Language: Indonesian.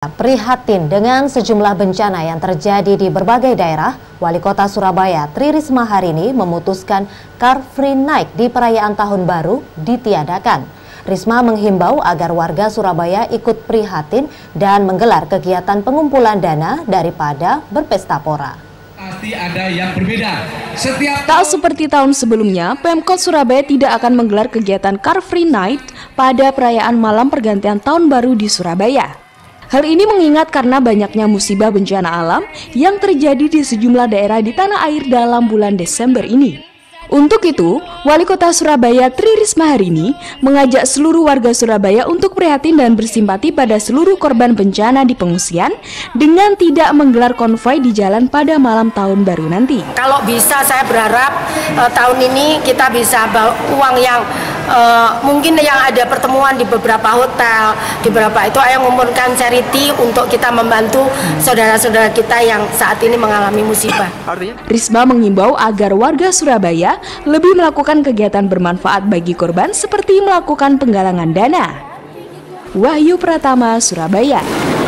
Prihatin dengan sejumlah bencana yang terjadi di berbagai daerah, Wali Kota Surabaya Tri Risma hari ini memutuskan Car Free Night di perayaan Tahun Baru ditiadakan. Risma menghimbau agar warga Surabaya ikut prihatin dan menggelar kegiatan pengumpulan dana daripada berpesta pora. Pasti ada yang berbeda. Setiap Tak seperti tahun sebelumnya, Pemkot Surabaya tidak akan menggelar kegiatan Car Free Night pada perayaan malam pergantian tahun baru di Surabaya. Hal ini mengingat karena banyaknya musibah bencana alam yang terjadi di sejumlah daerah di tanah air dalam bulan Desember ini. Untuk itu, Wali Kota Surabaya Tri Risma hari ini mengajak seluruh warga Surabaya untuk prihatin dan bersimpati pada seluruh korban bencana di pengungsian dengan tidak menggelar konvoi di jalan pada malam tahun baru nanti. Kalau bisa saya berharap uh, tahun ini kita bisa bawa uang yang uh, mungkin yang ada pertemuan di beberapa hotel, di beberapa itu yang mengumpulkan charity untuk kita membantu saudara-saudara kita yang saat ini mengalami musibah. Risma mengimbau agar warga Surabaya lebih melakukan kegiatan bermanfaat bagi korban seperti melakukan penggalangan dana. Wahyu Pratama, Surabaya.